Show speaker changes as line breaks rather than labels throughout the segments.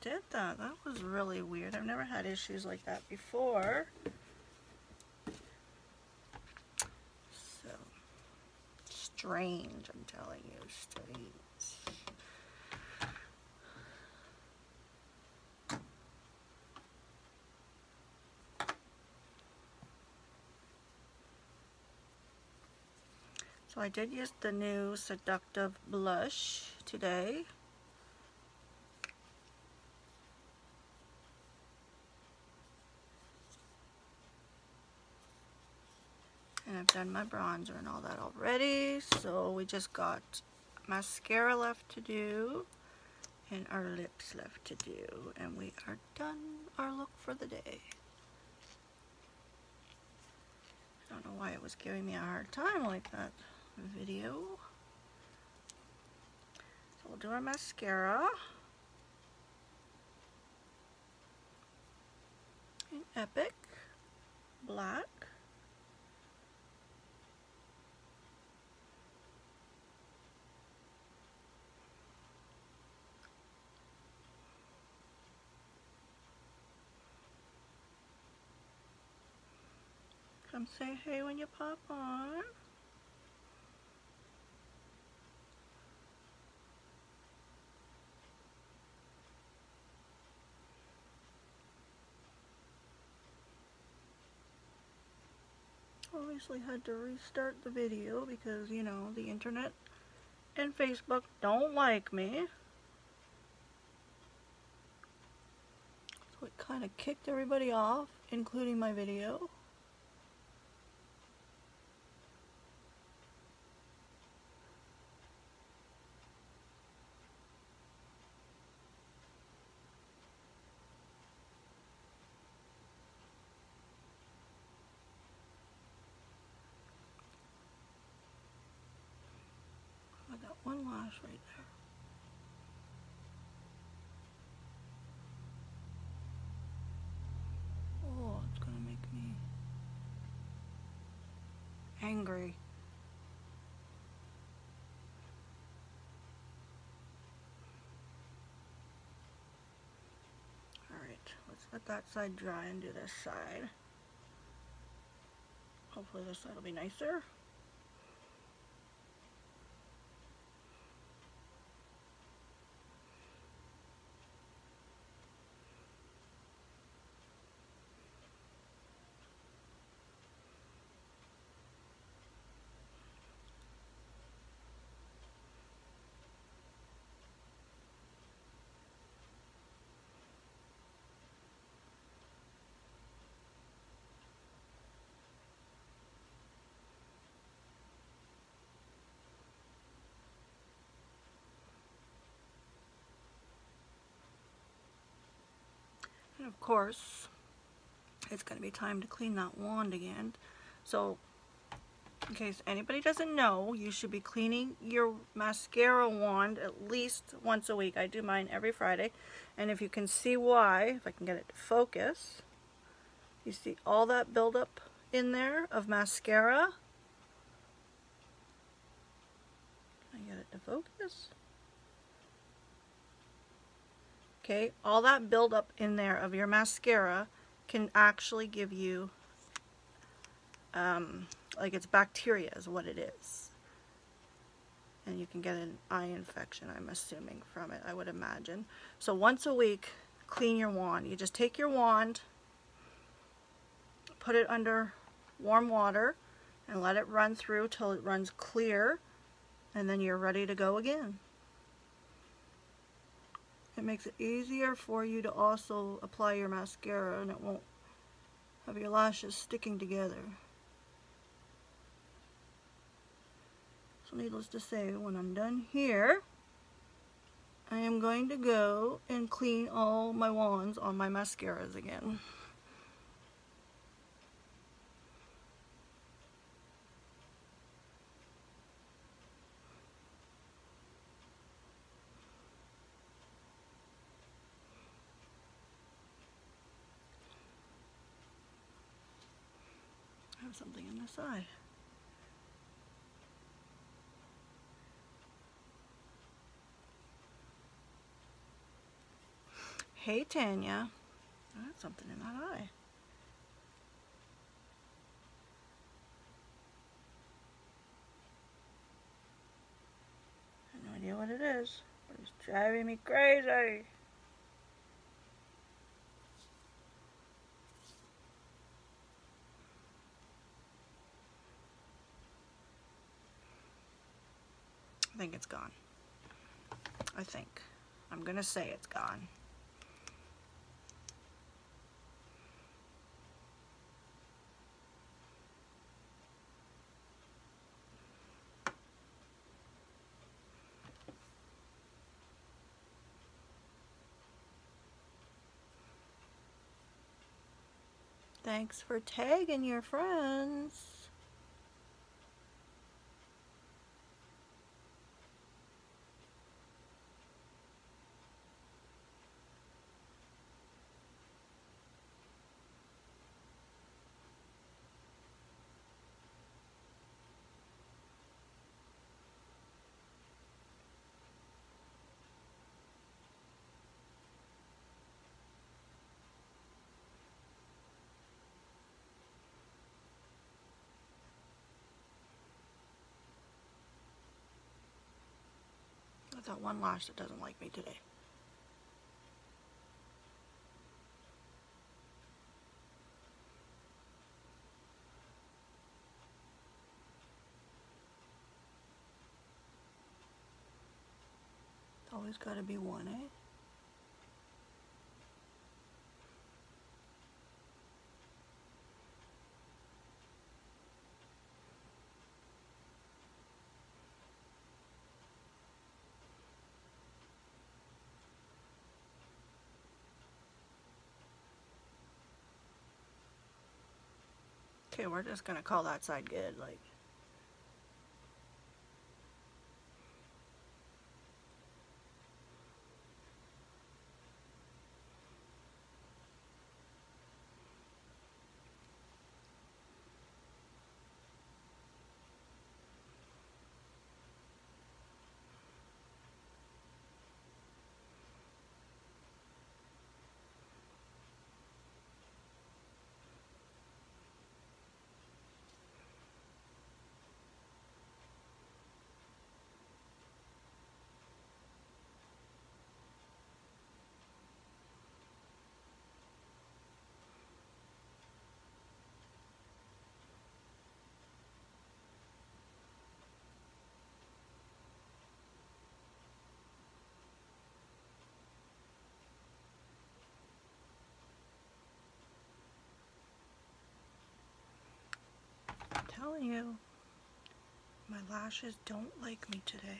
did that. That was really weird. I've never had issues like that before. So, strange, I'm telling you, strange. So I did use the new Seductive Blush today. I've done my bronzer and all that already. So we just got mascara left to do and our lips left to do. And we are done our look for the day. I don't know why it was giving me a hard time like that video. So we'll do our mascara. In Epic Black. Say hey when you pop on. obviously had to restart the video because, you know, the internet and Facebook don't like me. So it kind of kicked everybody off, including my video. Right there. Oh, it's gonna make me angry. Alright, let's let that side dry and do this side. Hopefully this side will be nicer. Of course, it's going to be time to clean that wand again. So, in case anybody doesn't know, you should be cleaning your mascara wand at least once a week. I do mine every Friday. And if you can see why, if I can get it to focus, you see all that buildup in there of mascara. Can I get it to focus? Okay, all that buildup in there of your mascara can actually give you, um, like it's bacteria is what it is. And you can get an eye infection, I'm assuming, from it, I would imagine. So once a week, clean your wand. You just take your wand, put it under warm water, and let it run through till it runs clear, and then you're ready to go again. It makes it easier for you to also apply your mascara and it won't have your lashes sticking together. So needless to say, when I'm done here, I am going to go and clean all my wands on my mascaras again. Have something on the side. Hey, Tanya. I had something in that eye. I have no idea what it is, but it's driving me crazy. Think it's gone. I think. I'm going to say it's gone. Thanks for tagging your friends. That one lash that doesn't like me today. Always got to be one, eh? Okay, we're just gonna call that side good, like. Telling you, my lashes don't like me today.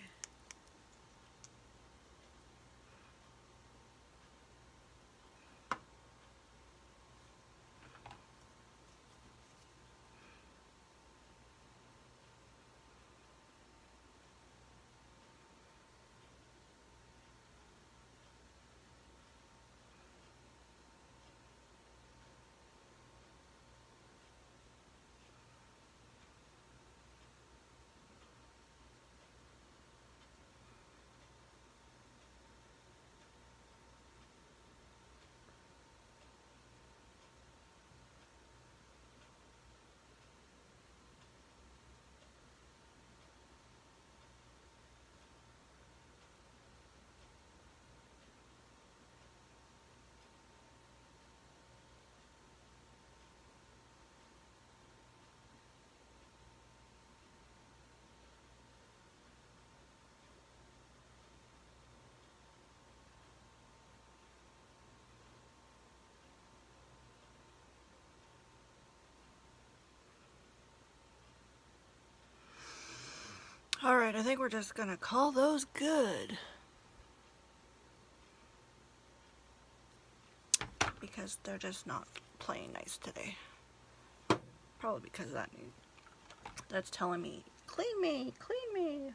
Alright, I think we're just gonna call those good. Because they're just not playing nice today. Probably because that that's telling me, clean me, clean me.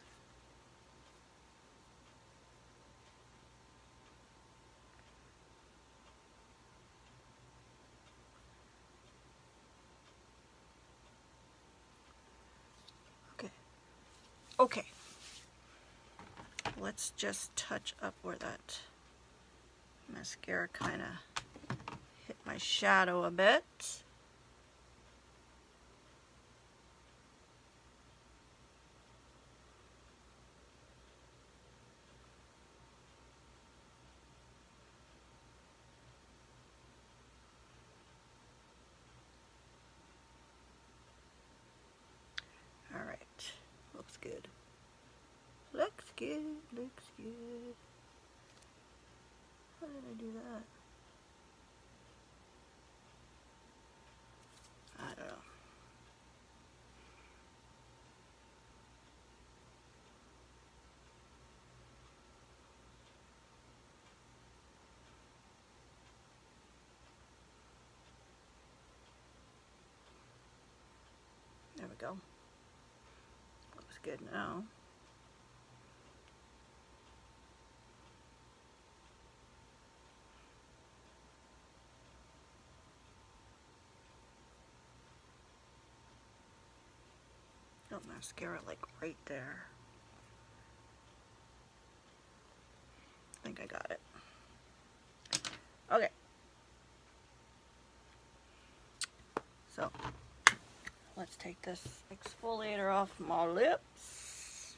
Okay. Let's just touch up where that Mascara kind of hit my shadow a bit. Good, looks good. How did I do that? I don't know. There we go. Looks good now. Mascara like right there. I think I got it. Okay. So, let's take this exfoliator off my lips.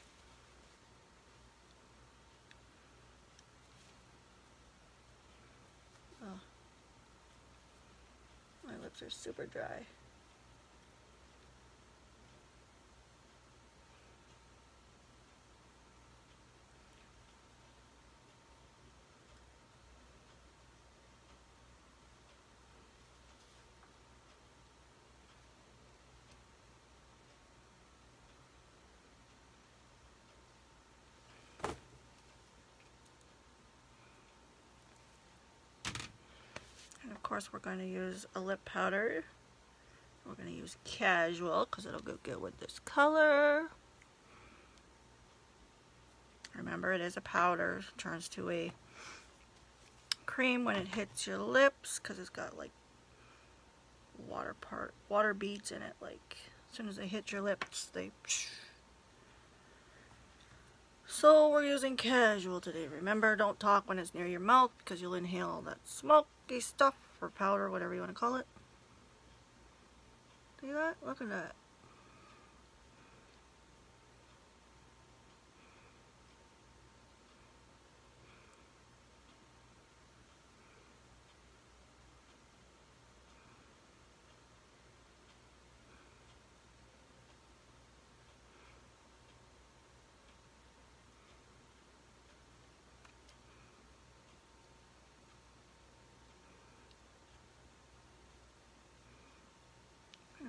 Oh. My lips are super dry. Course we're going to use a lip powder. We're going to use casual because it'll go good with this color. Remember it is a powder. It turns to a cream when it hits your lips because it's got like water part water beads in it like as soon as they hit your lips they so we're using casual today remember don't talk when it's near your mouth because you'll inhale all that smoky stuff or powder, whatever you want to call it. See that? Look at that.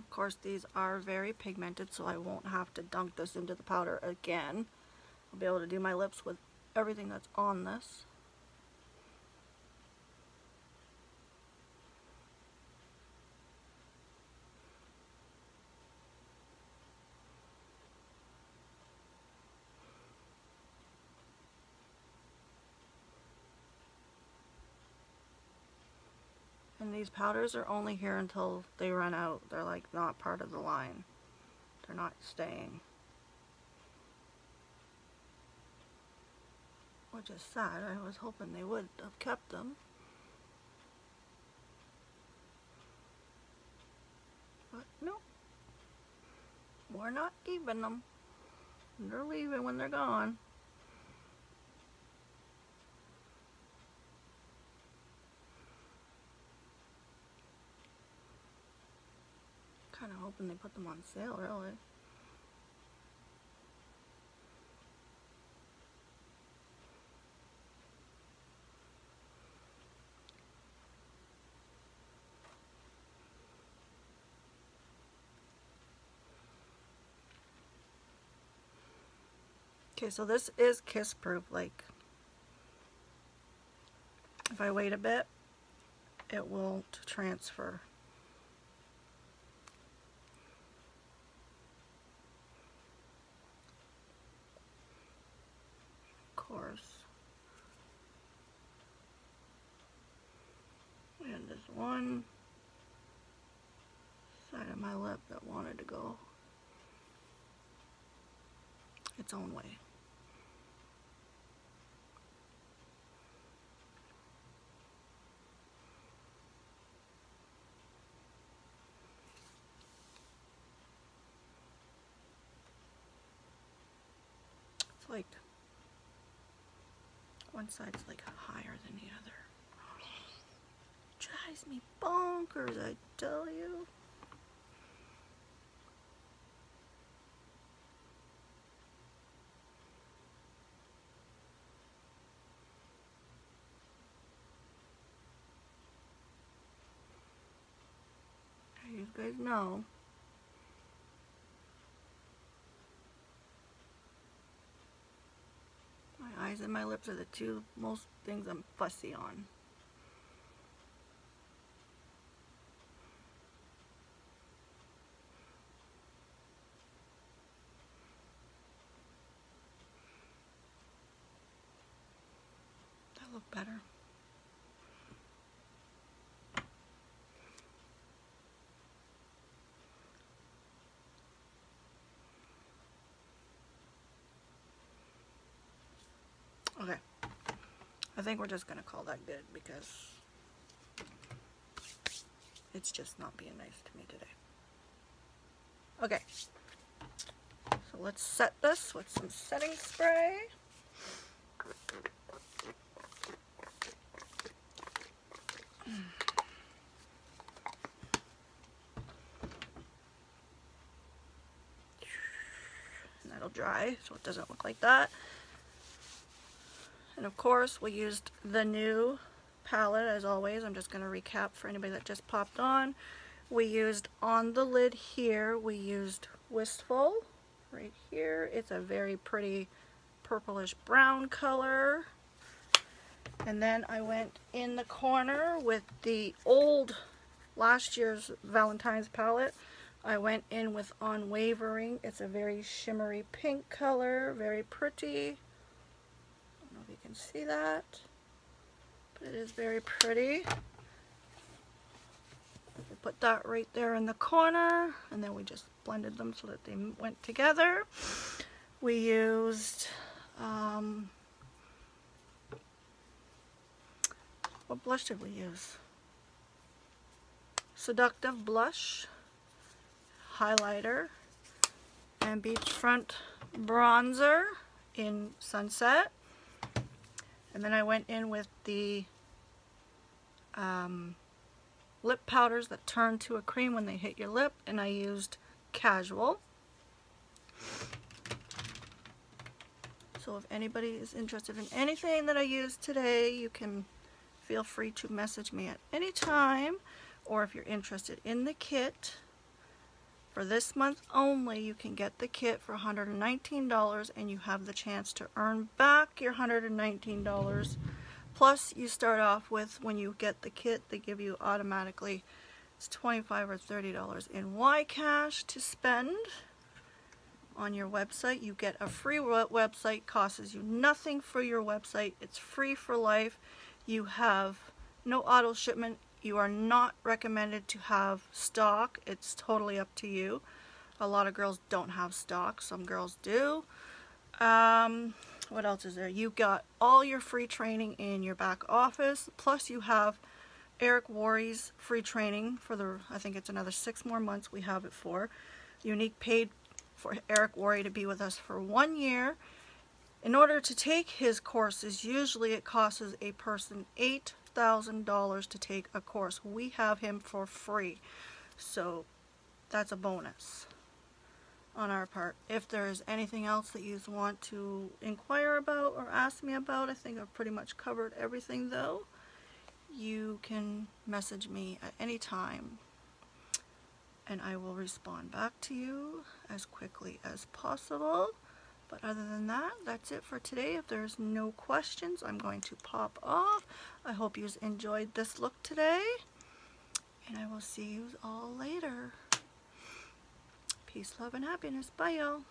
Of course, these are very pigmented, so I won't have to dunk this into the powder again. I'll be able to do my lips with everything that's on this. And these powders are only here until they run out. They're like not part of the line. They're not staying. Which is sad. I was hoping they would have kept them. But no. We're not keeping them. They're leaving when they're gone. Kind of hoping they put them on sale, really. Okay, so this is kiss proof, like if I wait a bit, it won't transfer. one side of my lip that wanted to go its own way. It's like one side's like higher than the other. Drives me bonkers, I tell you. You guys know My eyes and my lips are the two most things I'm fussy on. Look better. Okay. I think we're just going to call that good because it's just not being nice to me today. Okay. So let's set this with some setting spray. That'll dry so it doesn't look like that. And of course, we used the new palette as always. I'm just going to recap for anybody that just popped on. We used on the lid here, we used Wistful right here. It's a very pretty purplish brown color. And then I went in the corner with the old last year's Valentine's palette. I went in with Unwavering. It's a very shimmery pink color, very pretty I don't know if you can see that. But it is very pretty. We put that right there in the corner and then we just blended them so that they went together. We used um, what blush did we use? Seductive Blush, highlighter, and Beachfront Bronzer in Sunset. And then I went in with the um, lip powders that turn to a cream when they hit your lip, and I used Casual. So if anybody is interested in anything that I used today, you can feel free to message me at any time, or if you're interested in the kit, for this month only, you can get the kit for $119 and you have the chance to earn back your $119. Plus, you start off with, when you get the kit, they give you automatically it's 25 or $30 in YCash to spend on your website. You get a free website, costs you nothing for your website. It's free for life. You have no auto shipment you are not recommended to have stock. It's totally up to you. A lot of girls don't have stock. Some girls do. Um, what else is there? You've got all your free training in your back office. Plus you have Eric Worre's free training for the, I think it's another six more months we have it for. Younique paid for Eric Worre to be with us for one year. In order to take his courses, usually it costs a person eight $6,000 to take a course. We have him for free. So that's a bonus on our part. If there's anything else that you want to inquire about or ask me about, I think I've pretty much covered everything though. You can message me at any time and I will respond back to you as quickly as possible. But other than that, that's it for today. If there's no questions, I'm going to pop off. I hope you enjoyed this look today. And I will see you all later. Peace, love, and happiness. Bye, y'all.